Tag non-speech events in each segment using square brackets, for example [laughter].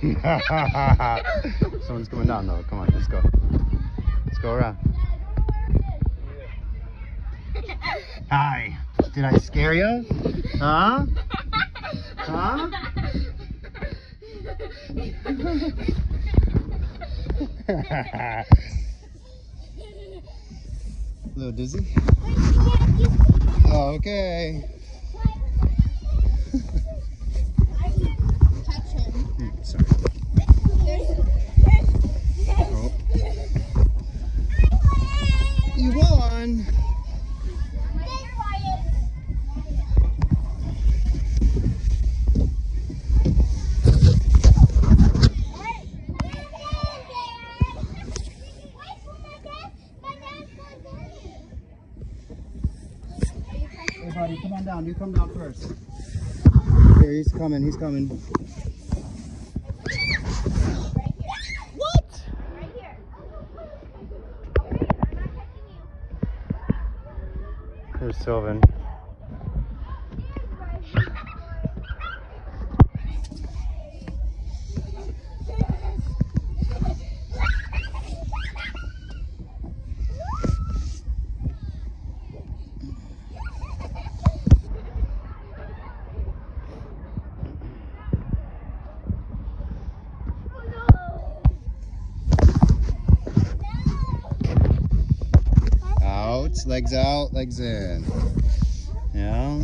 [laughs] Someone's coming down though. Come on, let's go. Let's go around. Hi. Did I scare you? Huh? Huh? [laughs] A little dizzy? Oh, okay. Hey, come on down. You come down first. Here, he's coming. He's coming. What? There's Sylvan. Out, legs out, legs in. Yeah.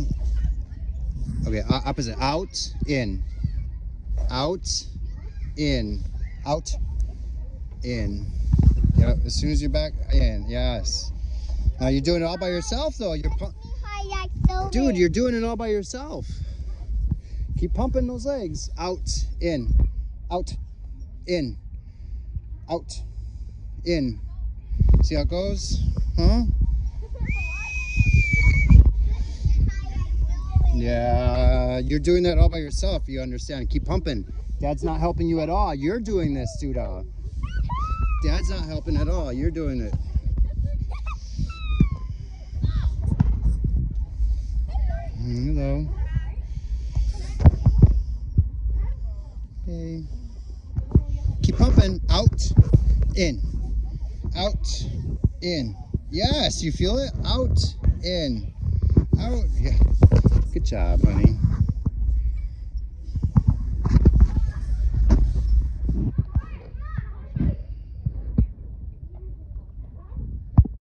Okay, opposite. Out, in. Out, in. Out, in. Yep, as soon as you're back in. Yes. Now you're doing it all by yourself though. You're Dude, you're doing it all by yourself. Keep pumping those legs. Out, in. Out, in. Out, in. See how it goes? Huh? Yeah, you're doing that all by yourself. You understand? Keep pumping. Dad's not helping you at all. You're doing this, Duda. Dad's not helping at all. You're doing it. Mm, hello. Hey. Keep pumping. Out. In. Out. In. Yes, you feel it? Out. In. Out. Yeah. Good job, honey.